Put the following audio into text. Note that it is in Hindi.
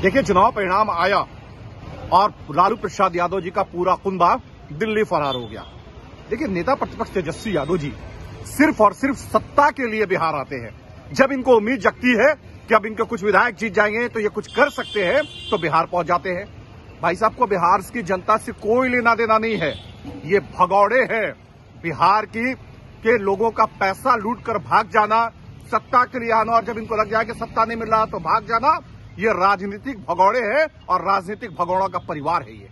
देखिए, चुनाव परिणाम आया और लालू प्रसाद यादव जी का पूरा कुंबा दिल्ली फरार हो गया। देखिए, नेता प्रतिपक्ष तेजस्वी यादव जी सिर्फ़ और सिर्फ़ सत्ता के लिए बिहार आते हैं। जब इनको उम्मीद जगती है कि अब इनके कुछ विधायक जीत जाएँगे तो ये कुछ कर सकते हैं तो बिहार पहुँच जाते हैं। भाई साहब, को बिहार की जनता से कोई लेना देना नहीं है। ये भगौड़े हैं। बिहार की, के लोगों का पैसा लूट कर भाग जाना, सत्ता के लिए आना, और जब इनको लग जाए कि सत्ता नहीं मिल रहा तो भाग जाना ये राजनीतिक भगौड़े हैं और राजनीतिक भगौड़ों का परिवार है ये।